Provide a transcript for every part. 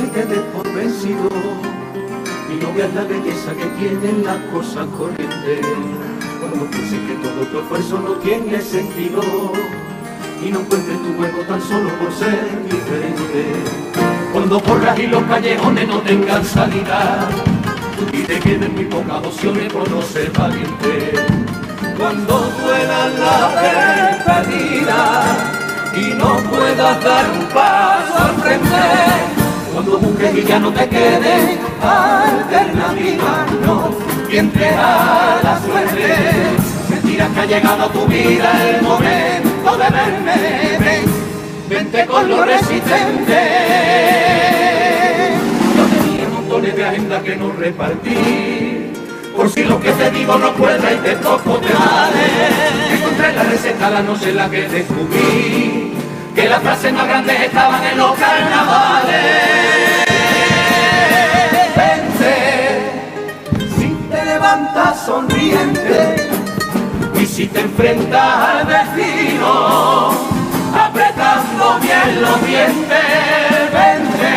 Y te des por vencido, y no veas la belleza que tienen las cosas corrientes. Cuando pienses que todo tu esfuerzo no tiene sentido, y no encuentres tu hueco tan solo por ser diferente. Cuando corras y los callejones no tengan salida, y te queden muy pocas opciones por no ser valiente. Cuando duela la despedida y no puedas dar un paso al frente, cuando busques y ya no te quede alternativa, no, y entre a la suerte, sentirás que ha llegado a tu vida el momento de verme, ven, vente con lo resistente. Yo tenía montones de agenda que no repartí, por si lo que te digo no cuela y te toco te vale. Encontré la receta la noche en la que descubrí que las frases más grandes estaban en los carnavales. Vente, si te levantas sonriente y si te enfrentas al destino, apretando bien los dientes, vente,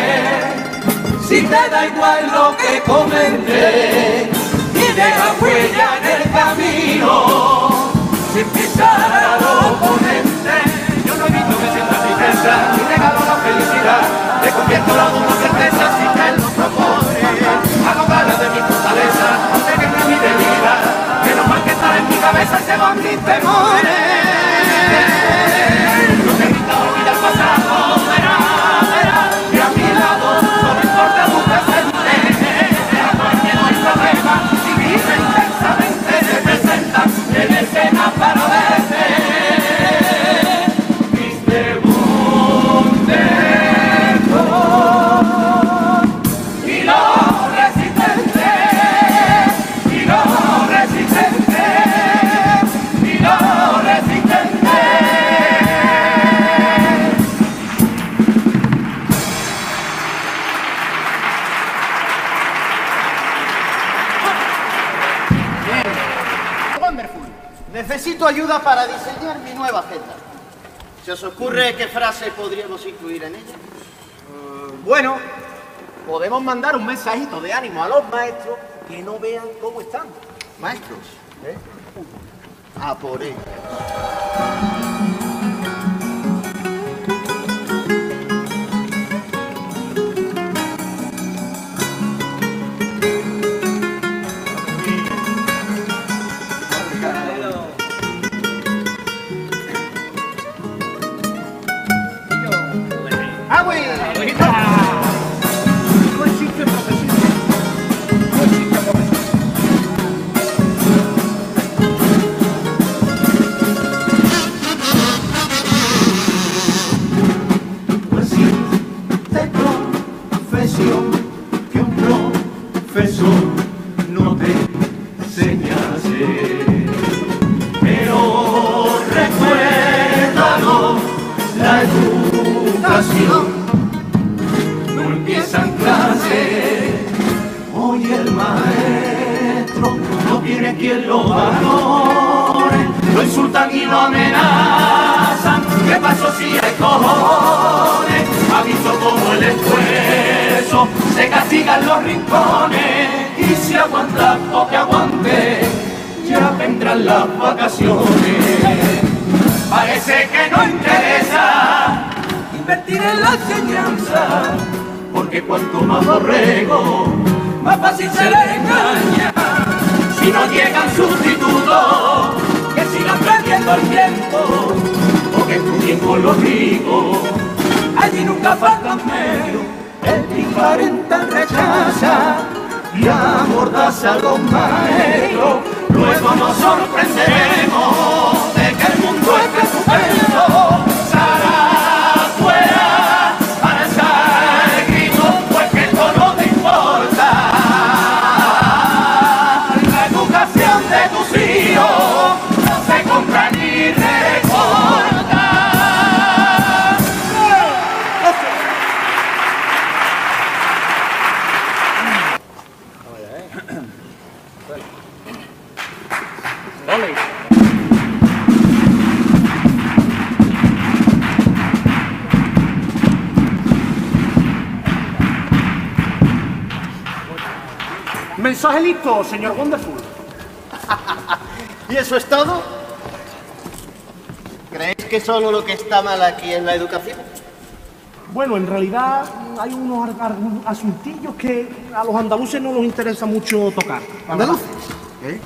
si te da igual lo que comente y deja huella en el camino, sin pisar al oponente. Y regalo la felicidad, te convierto la en certeza si te lo propone. Hago ganas de mi fortaleza, de que mi debilidad, menos mal que estás en mi cabeza y se van mis temores. Ayuda para diseñar mi nueva agenda. ¿Se os ocurre qué frase podríamos incluir en ella? Bueno, podemos mandar un mensajito de ánimo a los maestros que no vean cómo están. Maestros. A por ello. ¿Qué pasó si hay cojones? Ha visto como el esfuerzo se castigan los rincones y si aguanta o que aguante, ya vendrán las vacaciones. Parece que no interesa invertir en la enseñanza, porque cuanto más borrego, más fácil se le engaña. Si no llegan sustitutos, perdiendo el tiempo, o que estudien con los ricos, allí nunca faltan medios. El disparenta rechaza y amordaza a los maestros, luego nos sorprenderemos de que el mundo es Dale. Mensaje listo, señor Wonderful. ¿Y eso es todo? ¿Creéis que solo lo que está mal aquí es la educación? Bueno, en realidad hay unos asuntillos que a los andaluces no nos interesa mucho tocar. ¿Andaluces? ¿Eh?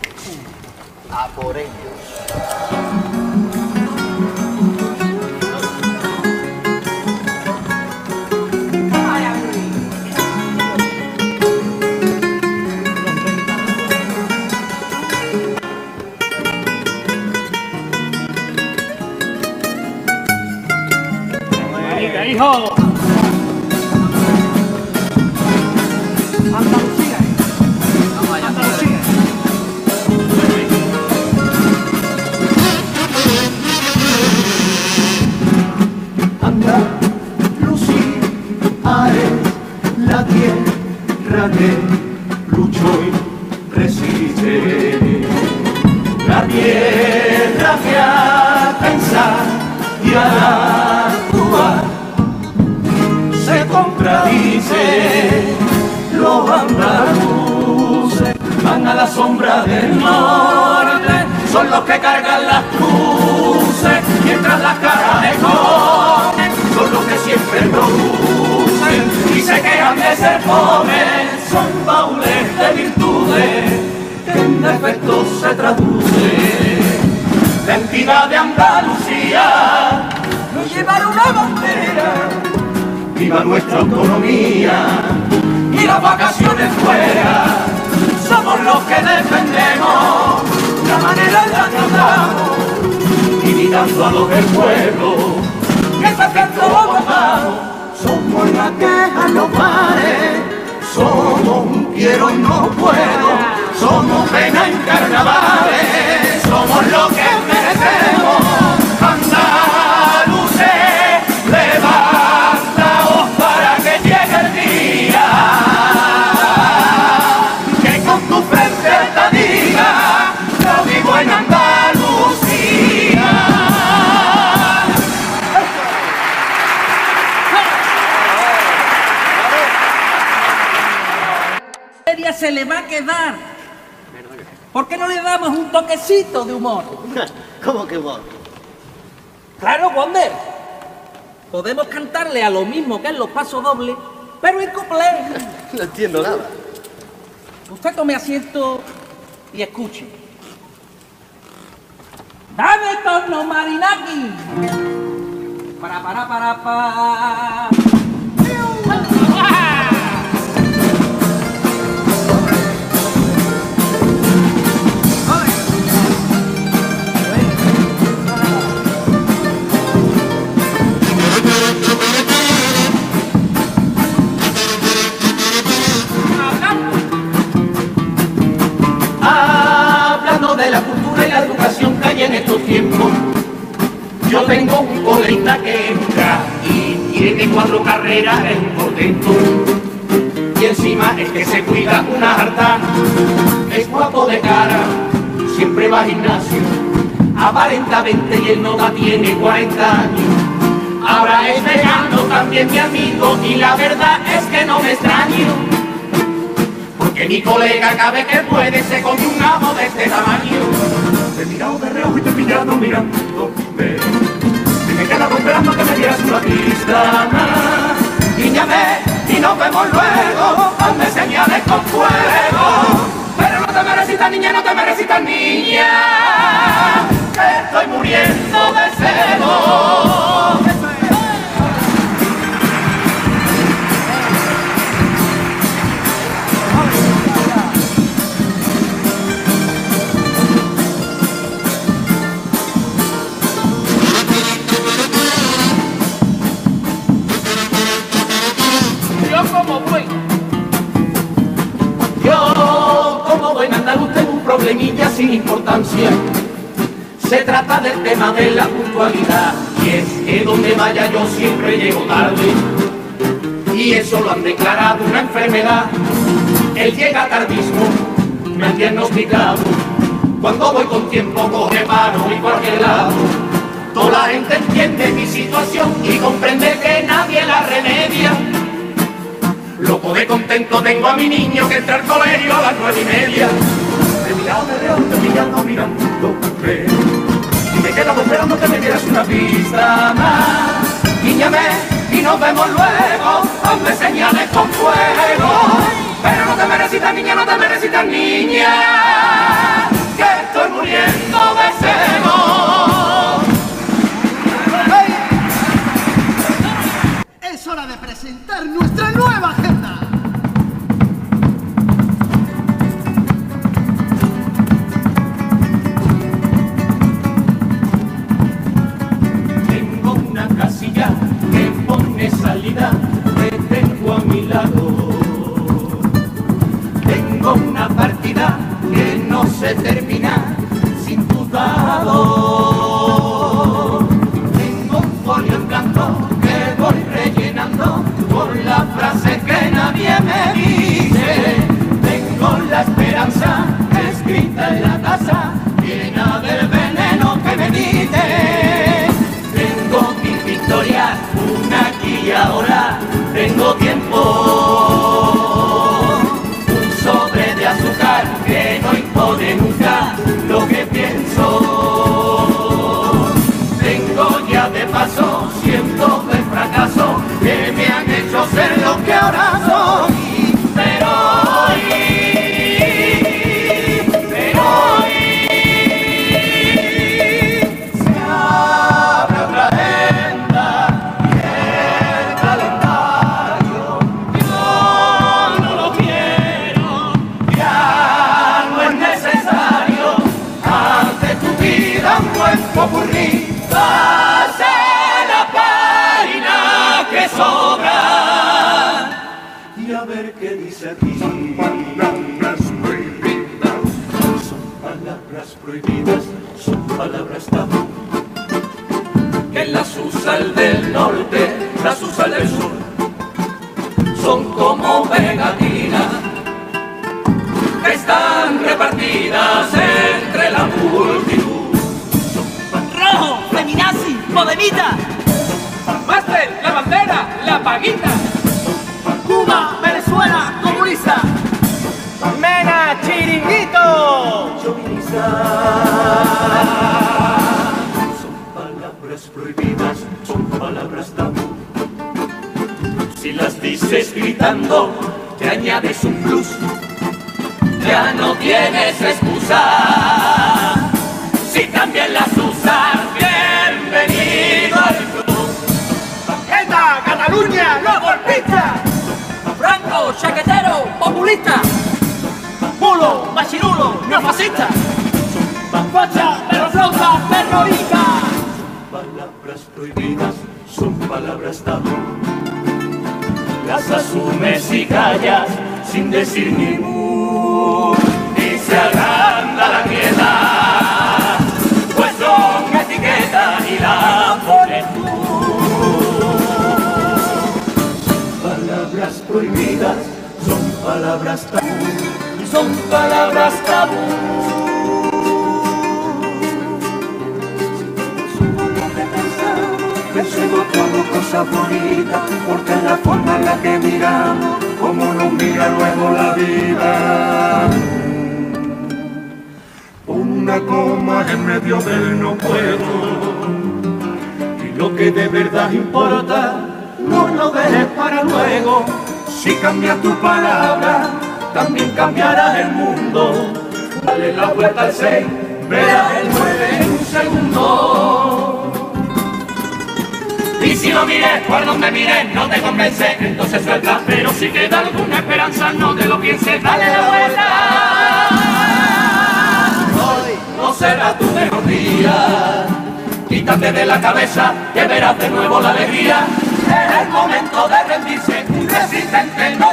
A por ellos. Que al pensar y al actuar se contradice. Los andaluces van a la sombra del norte, son los que cargan las cruces, mientras las caras de son los que siempre producen y se quejan de ser pobres, son baúles de virtudes que en defectos se traduce. La entidad de Andalucía no llevar una bandera viva nuestra autonomía y las vacaciones fuera. Somos los que defendemos la manera en la que hablamos, imitando a los del pueblo, que ese ejemplo lo. Somos la queja en los bares, somos un quiero y no puedo, somos pena en carnavales, somos lo que toquecito de humor? ¿Cómo que vos? Claro, Wonder. Podemos cantarle a lo mismo que en los pasos dobles, pero en cuplé. No entiendo nada. Usted tome asiento y escuche. Dame torno marinaki. Para, para, para, para. La la educación hay en estos tiempos, yo tengo un coleguita que entra y tiene cuatro carreras en un portento. Y encima es que se cuida una harta, es guapo de cara, siempre va al gimnasio, aparenta 20 y el nota tiene 40 años. Ahora es vegano también mi amigo y la verdad es que no me extraño. Porque mi colega cada vez que puede se come un amo de este tamaño. Te he mirado de reojo y te he pillado mirándome. Y me quedado esperando que me dieras una pista más. Guíñame y nos vemos luego. Hazme señales con fuego. Pero no te me recitas niña, no te me recitas niña. Que estoy muriendo de celo. Sin importancia. Se trata del tema de la puntualidad. Y es que donde vaya yo siempre llego tarde. Y eso lo han declarado una enfermedad. Él llega tardismo, me han diagnosticado. Cuando voy con tiempo coge paro y cualquier lado. Toda la gente entiende mi situación y comprende que nadie la remedia. Loco de contento tengo a mi niño que entra al colegio a las nueve y media. Mirando, mirando, ve. Y me he quedado esperando que me dieras una pista más. Guíñame y nos vemos luego, hazme señales con fuego. Pero no te mereces, niña, no te mereces, niña, que estoy muriendo de ser palabras prohibidas, son palabras tabú. Que las usa el del norte, las usa el del sur, son como pegatinas que están repartidas entre la multitud. Rojo, feminazi, podemita. Máster, la bandera, la paguita. Cuba, Venezuela, comunista. Mena, chiringuito. Son palabras prohibidas, son palabras tabú. Si las dices gritando, te añades un plus. Ya no tienes excusa. Si también las usas, bienvenido al club. ¡Eta, Cataluña, los golpistas! Franco, chaquetero, populista. ¡Mulo, machirulo, neofascista! Facha, pero flauta, terrorista. Palabras prohibidas son palabras tabú. Las asumes y callas sin decir ni mu. Y se agranda la grieta, pues son etiqueta y la pones tú. Palabras prohibidas son palabras tabú. Son palabras tabú. Pensemos como cosas bonitas, porque es la forma en la que miramos, como nos mira luego la vida. Una coma en medio del no puedo, y lo que de verdad importa, no lo dejes para luego. Si cambias tu palabra, también cambiarás el mundo. Dale la vuelta al 6, verás el 9 en un segundo. Y si lo mires, por donde mires, no te convence, entonces suelta. Pero si queda alguna esperanza, no te lo pienses, dale la vuelta. Hoy no será tu mejor día. Quítate de la cabeza que verás de nuevo la alegría. Es el momento de rendirse, un resistente no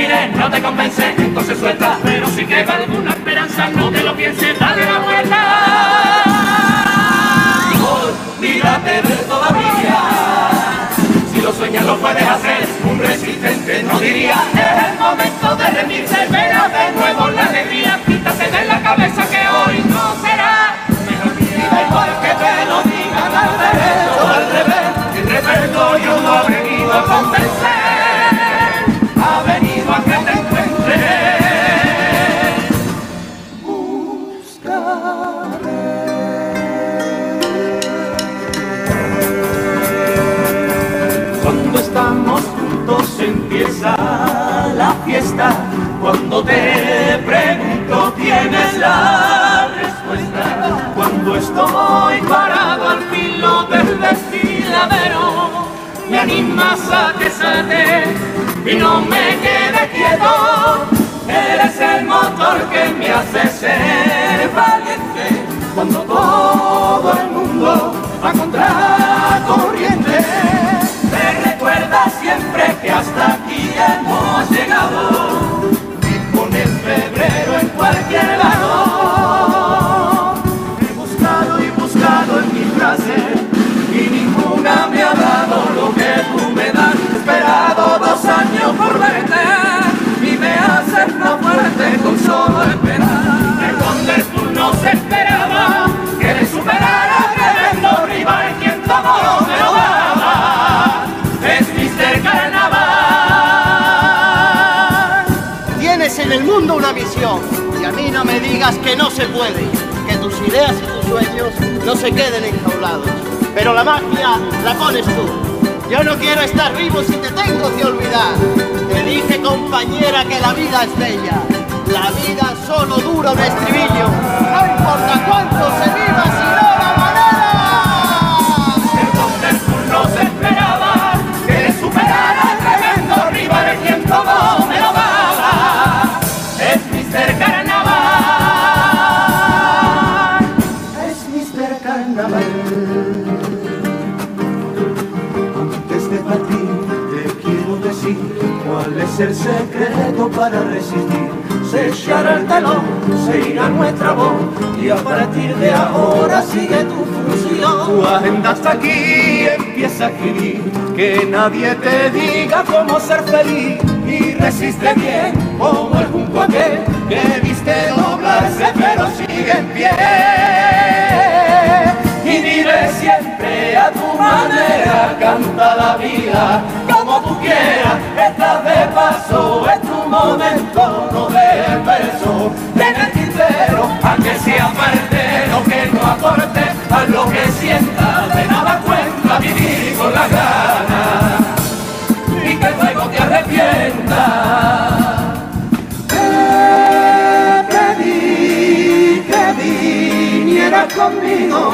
mires, no te convence, entonces suelta. Pero si queda alguna esperanza, no te lo pienses, dale la vuelta. Olvídate de todavía. Si lo sueñas lo puedes hacer, un resistente no diría. Es el momento de rendirse, me animas a que salte y no me quede quieto. Eres el motor que me hace ser valiente una misión y a mí no me digas que no se puede, que tus ideas y tus sueños no se queden enjaulados. Pero la magia la pones tú. Yo no quiero estar vivo si te tengo que olvidar. Te dije, compañera, que la vida es bella. La vida solo dura un estribillo. No importa cuánto se viva, Antes de partir te quiero decir cuál es el secreto para resistir. Se echará el telón, se irá nuestra voz y a partir de ahora sigue tu función. Tu agenda hasta aquí empieza a escribir, que nadie te diga cómo ser feliz y resiste bien como el junco que viste doblarse pero sigue en pie diré siempre a tu manera, canta la vida como tú quieras, estás de paso, es tu momento, no des verso, ten el tintero, a que sea lo que no aporte, a lo que sientas, de nada cuenta vivir con la gana. Y que luego te arrepientas. Conmigo